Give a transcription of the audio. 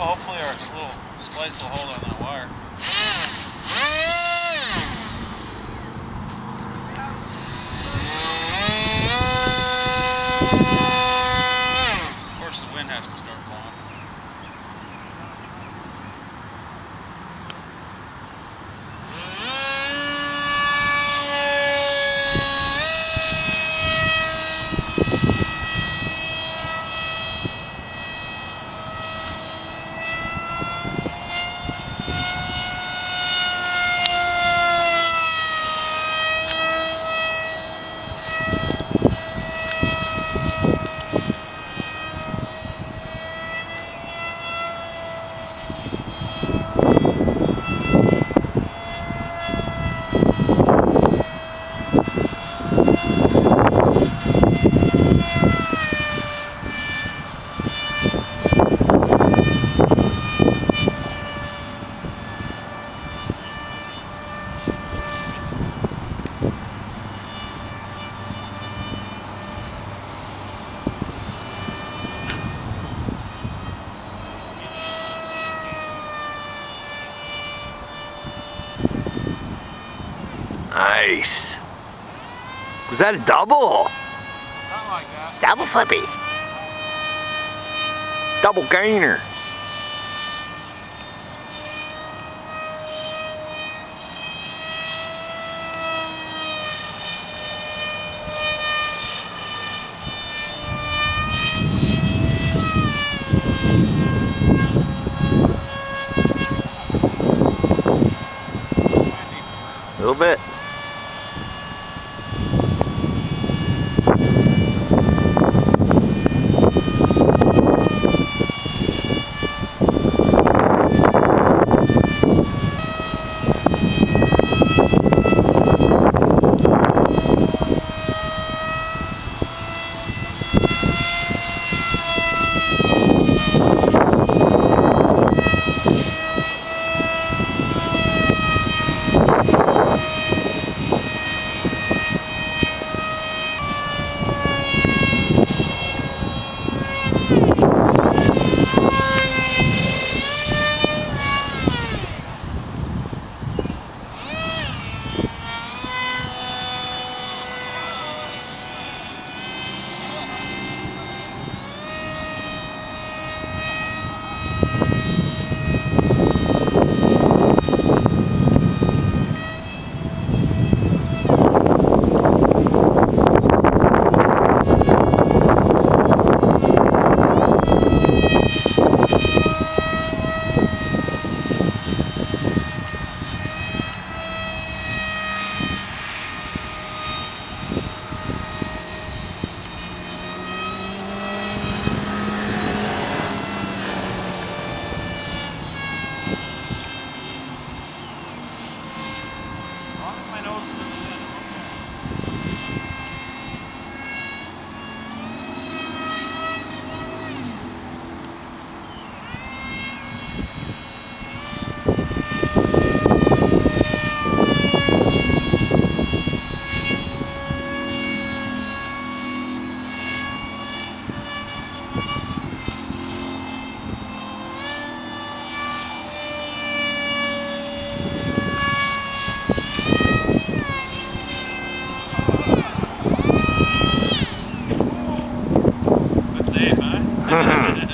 Hopefully our little splice will hold on that wire. Nice. Was that a double? Like that. Double flippy. Double gainer. A little bit. Ha ha!